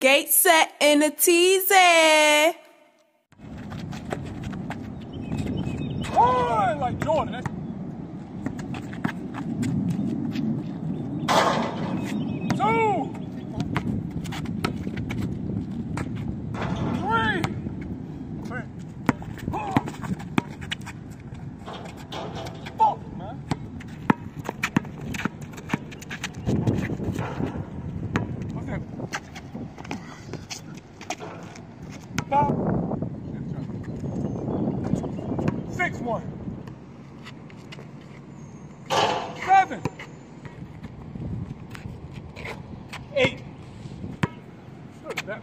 Gate set in a teaser. Oh, like Jordan. Eh? Two. Three. Three. Four. Four, man. What's that? Five. Six one. Seven. Eight. At that.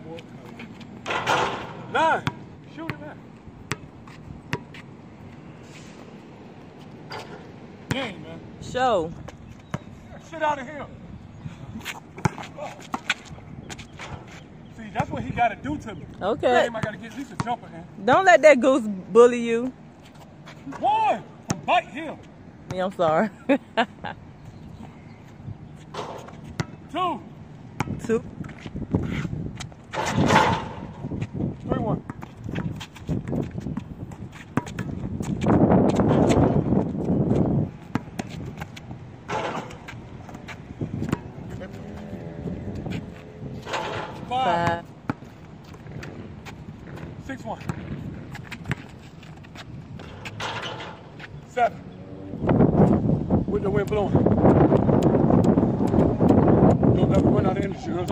Nine. Shoot at that. Game, man. Show. Shit out of here. See, that's what he got to do to me. Okay. I got to get at least a jumper in. Don't let that goose bully you. One. Bite him. Me, I'm sorry. Two. Two. Three one. Five. Five. Six one. Seven. With the wind blowing. Don't ever run out of energy. You know?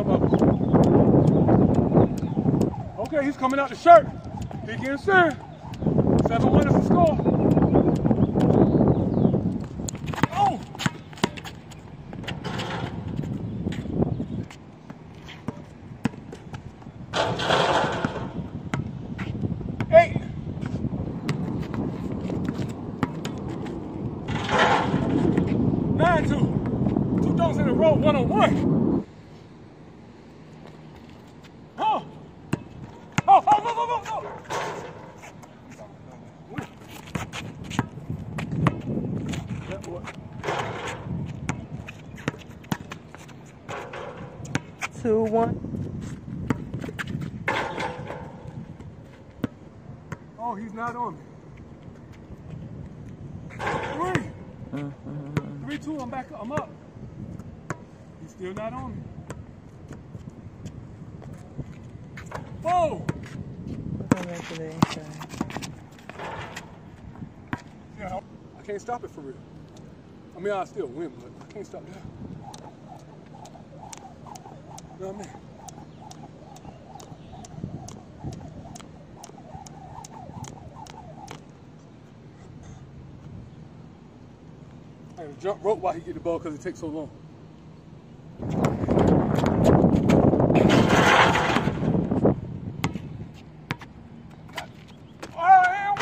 Okay, he's coming out the shirt. He getting serious. Seven one is the score. Oh! Eight. Nine Two in a row, one on one. Oh! Oh, oh, oh, oh, oh, oh. Two. One. Oh, he's not on me. 3 mm-hmm. Three, two, I'm back, I'm up. Still not on me. Four. Yeah, I can't stop it for real. I mean, I still win, but I can't stop that. You know what I mean? I to jump rope while he get the ball because it takes so long. Oh, and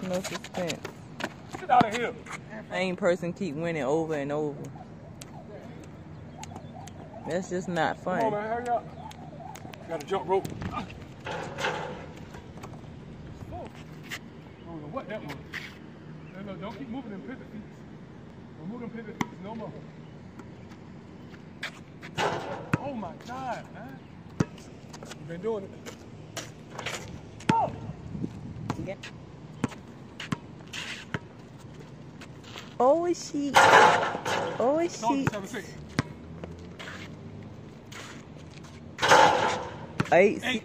one! No suspense. Get out of here. Same person keep winning over and over. That's just not Come on, fun. man, hurry up. Got to jump rope. I don't what that was. No, no, don't keep moving them pivot feet. Don't move them pivot feet no more. Oh my God, man. You've been doing it. Oh, is she? Oh, is No, she? seven, six. Eight. Eight.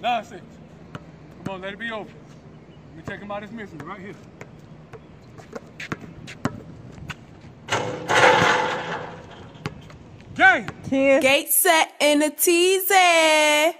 Nine, six. Come on, let it be over. Let me take him out his misery right here. Game! Ten. Gate set in a teasy.